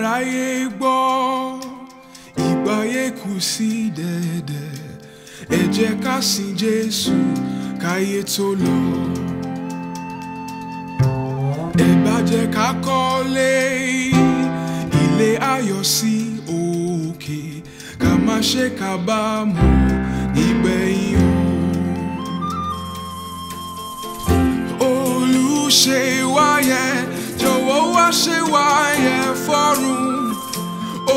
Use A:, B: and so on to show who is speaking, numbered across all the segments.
A: aráyé gbọ́ ìgbáyé kù sí dẹ̀dẹ̀ ẹ jẹ́ ká sin Jésù káyé tó lọ. ẹ bá jẹ́ ká kọ́lé ilé ayọ̀ sí òkè ká má ṣe kábàámọ̀ nígbẹ̀yìn o. olùṣèwọ́ olùṣèwáyé fọ́run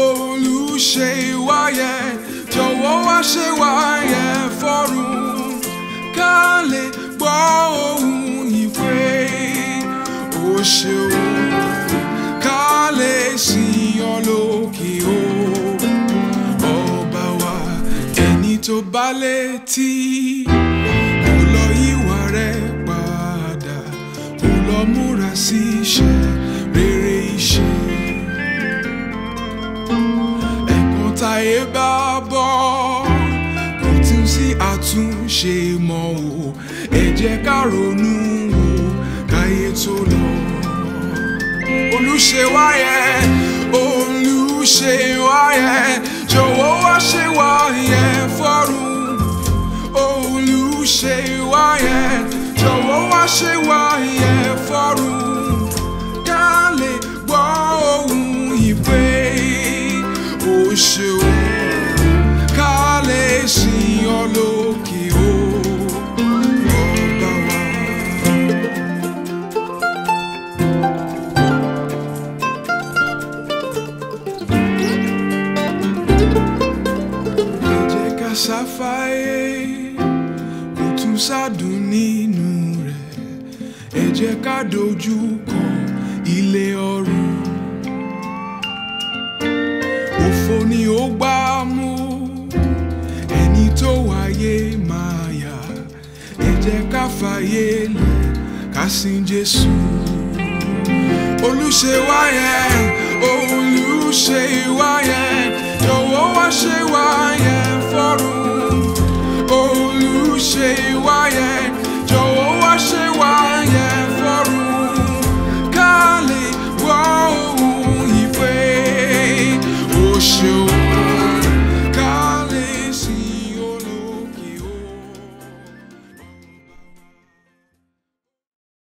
A: olùṣèwáyé jọ̀wọ́ wá ṣèwáyé fọ́run ká lè gbọ́ ohùn ìpè ó ṣeun ká lè sìn ọ́ lókè o ọba wa ẹni tó bá létí kò lọ yíwà rẹ̀ padà kò sí rere ìṣe. ẹ̀kọ́ táyé bá bọ́ kò tún sí àtúnṣe mọ́ o ẹ jẹ́ ká ronú o káyé tó lọ. olùṣèwáyé olùṣèwáyé jọ̀wọ́ wá ṣe wáyé fọ́rùn olùṣèwáyé. sádùn nínú rẹ̀ ẹ jẹ́ ká dojú kan ilé ọ̀run òfò ni ó gbà. ayé máa yà ẹ jẹ́ ká fàyè lẹ̀ ká sin Jésù olùṣe wa yẹn olùṣe wa yẹn jọ̀wọ́ wá ṣe wa yẹn fọ́rùn olùṣe wa yẹn jọ̀wọ́ wá ṣe wa yẹn.